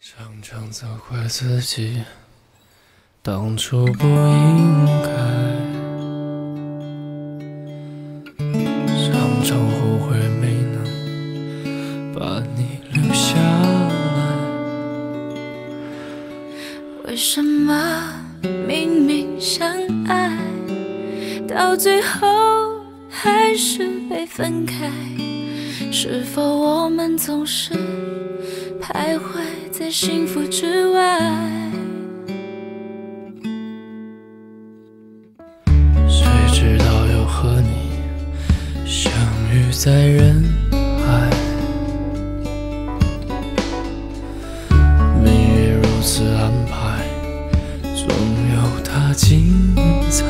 常常责怪自己当初不应该，常常后悔没能把你留下来。为什么明明相爱，到最后还是被分开？是否我们总是徘徊在幸福之外？谁知道又和你相遇在人海，命运如此安排，总有它精彩。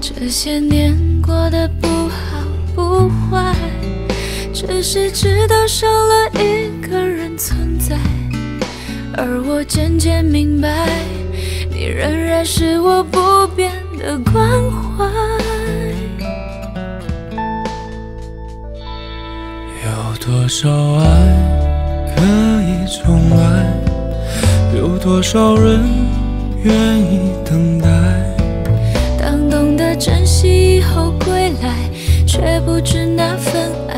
这些年过得不好不坏，只是知道少了一个人存在，而我渐渐明白，你仍然是我不变的关怀。有多少爱可以重来？有多少人愿意等待？当懂得珍惜以后归来，却不知那份爱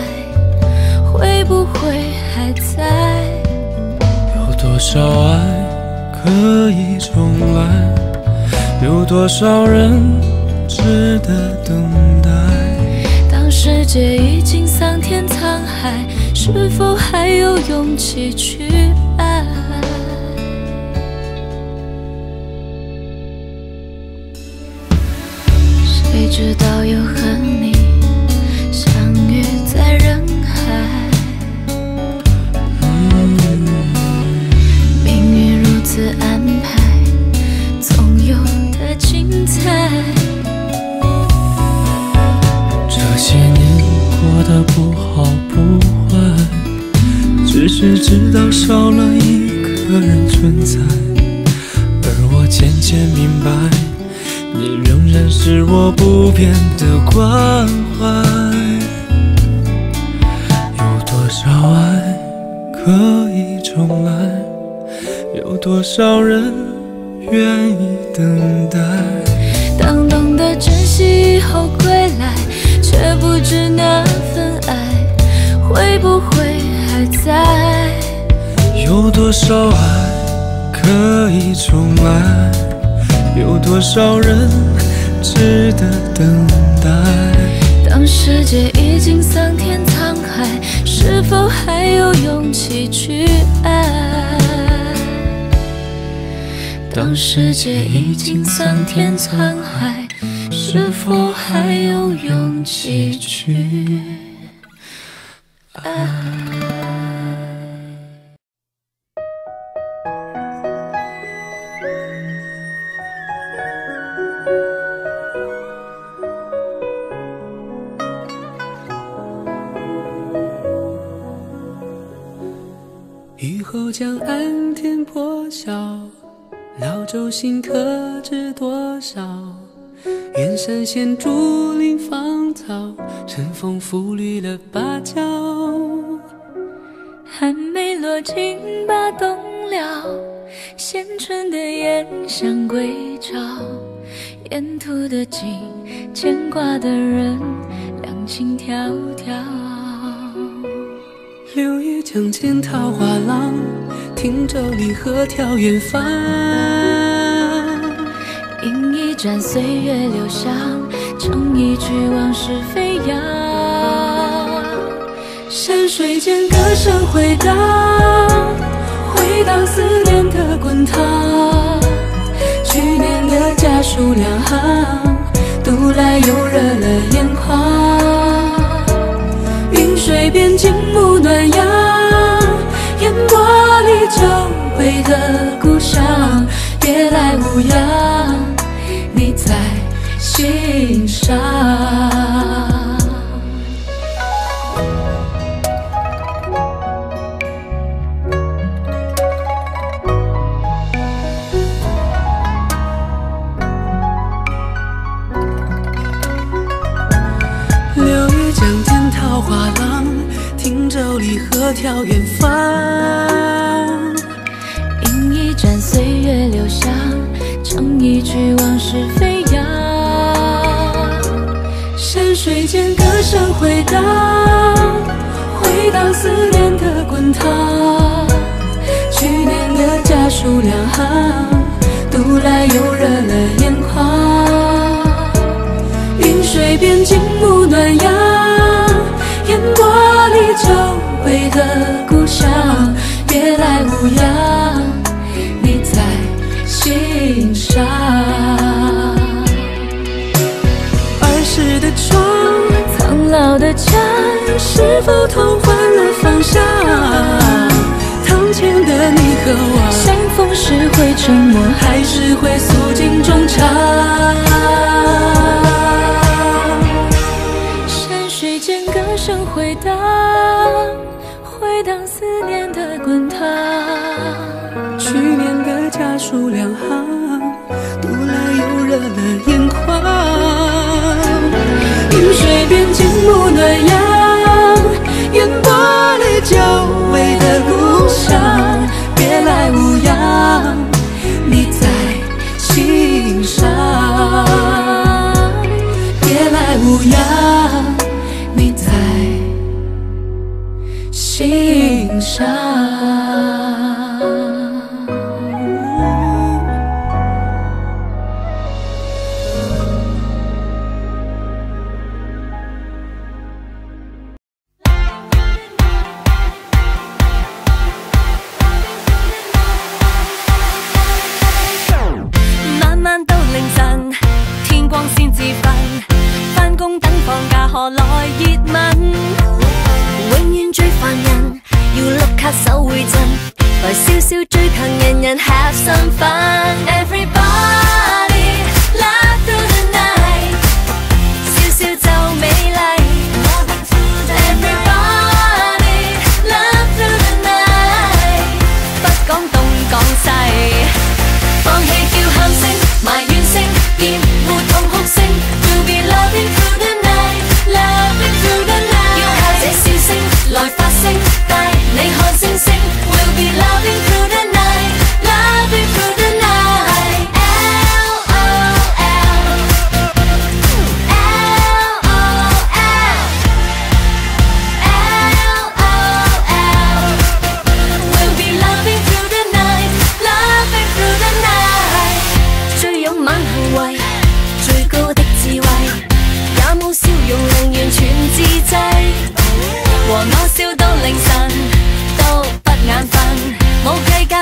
会不会还在。有多少爱可以重来？有多少人值得等待？当世界已经桑田沧海，是否还有勇气去爱？谁知道又过得不好不坏，只是知道少了一个人存在，而我渐渐明白，你仍然是我不变的关怀。有多少爱可以重来？有多少人愿意等待？当懂得珍惜以后，不知那份爱会不会还在。有多少爱可以重来？有多少人值得等待？当世界已经桑田沧海，是否还有勇气去爱？当世界已经桑田沧海，是否还有勇气去爱？雨后江岸天破晓，老舟新客知多少？远山现竹林芳草，晨风拂绿了芭蕉。寒梅落尽把冬了，衔春的燕向归巢，沿途的景，牵挂的人，两情迢迢。柳叶江间桃花浪，汀洲里鹤眺远方。饮一盏岁月留香，唱一曲往事飞扬。山水间歌声回荡，回荡思念的滚烫。去年的家书两行，读来又热了眼眶。云水边静沐暖阳，烟波里久违的故乡，别来无恙，心上。柳叶江天桃花浪，汀洲里鹤眺远方。饮一盏岁月留香，唱一曲往事飞声回荡，回荡思念的滚烫。去年的家书两行，读来又热了眼眶。云水边静沐暖阳，烟波里久违的故乡，别来无恙，老的墙，是否同换了方向？堂前的你和我，相逢时会沉默，还是会诉尽衷肠？山水间歌声回荡，回荡思念的滚烫。去年的家书两行，读来又热了眼眶。云水边沐暖阳，烟波里久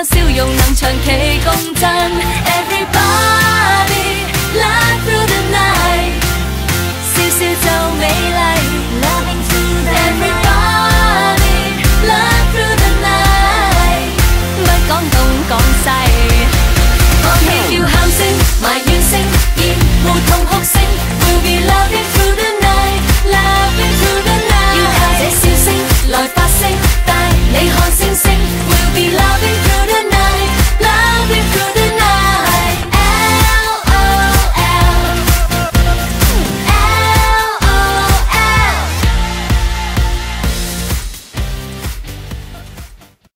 笑容能长期共振。Everybody